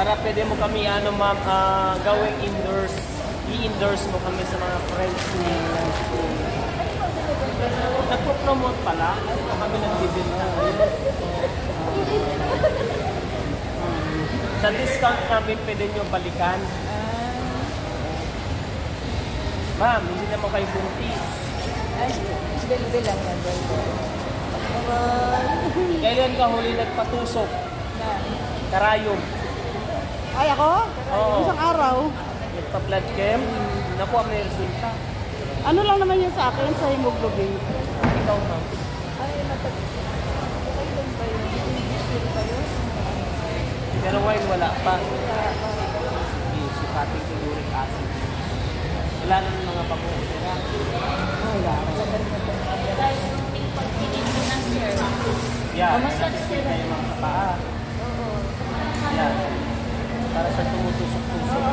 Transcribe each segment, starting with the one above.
Para pwede mo kami, ano ma'am, ah, gawing indoors. I-endorse mo kami sa mga friends ni Nagpo-promote pala. Ano kami nagbibenta. Sa discount namin, pwede nyo balikan. Ma'am, hindi naman kayo buntis. Ay, bil-bil lang na. Kailan ka huli nagpatusok? Karayom. Ay, ako? Oo. Isang araw. Nagpa-blood chem. Nakuha mo yung resulta. Ano lang naman yun sa akin sa hemoglobin? Ikaw, ma'am. Ay, matag... Kailan ba yun? Ba yun? Pero ngayon wala pa. Sige, sukatin ko uric acid. Wala na ng mga pag-uusira. Wala. Yan. Nakasipit na yung mga paa. Yan. Para sa tumutusok-tusok.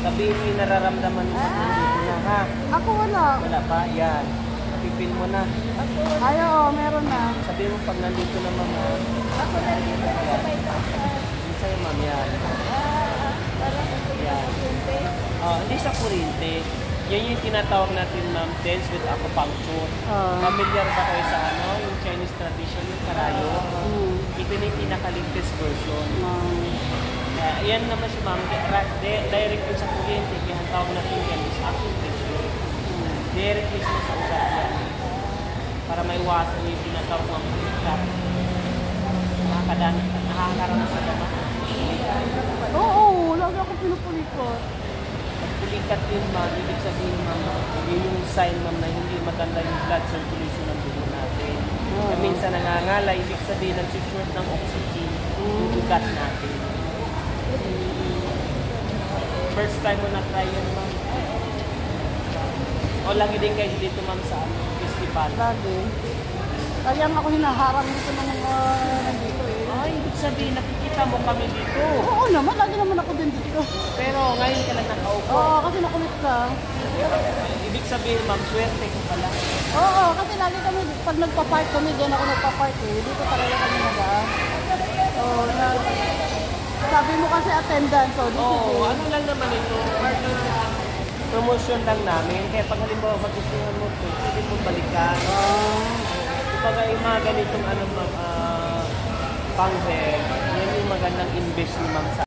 Sabihin mo yung nararamdaman mo dito na ha. Ako wala. Wala pa? Yan. Napipil mo na. Ay, oo, meron na. Sabihin mo pag nandito na mama. Ako na dito sa may Yung sa'yo ma'am yan. Yan. Oh, hindi sa kurente. Yan yung tinatawag natin ma'am, dance with acupuncture. Ah. Familiar ba kayo sa ano, yung Chinese tradition, yung karayo? Hmm. Ito na yung pinaka-latest version. Um, Kaya yan naman si ma'am, di- di- direct sa kuryente, kaya ang tawag natin yan is acupuncture. Direct mismo sa ugat yan. Para maiwasan yung tinatawag ng pulikat. Nakakadami, nakakaroon sa dama. Oo, lagi ako pinupulikot. Pulikat yun ma'am, ibig sabihin ma'am, yun yung sign ma'am na hindi maganda yung blood circulation ng dugo natin. Oo. Na minsan nangangala, ibig sabihin nag-short ng oxygen yung ugat natin. First time mo na-try yan ma'am? O lagi din kayo dito ma'am sa ano, festival? Lagi. Kaya ako hinaharang dito ng mga nandito eh. Ay, ibig sabihin nakikita mo kami dito. Oo naman, lagi naman ako din dito. Pero ngayon ka lang nakaupo. Oo, kasi nakulit ka. Ibig sabihin ma'am, swerte ko pala. Oo, kasi lagi kami, pag nagpa-park kami, diyan ako nagpa-park eh. Dito talaga kami nagaan. Oo, na, sabi mo kasi attendance, so dito Oo, eh. ano lang naman ito, part ng promotion lang namin. Kaya pag halimbawa magustuhan mo ito, pwede mo balikan. Kumbaga yung mga ganitong ano, ah, pang-hair, yan yung magandang invest ni ma'am sa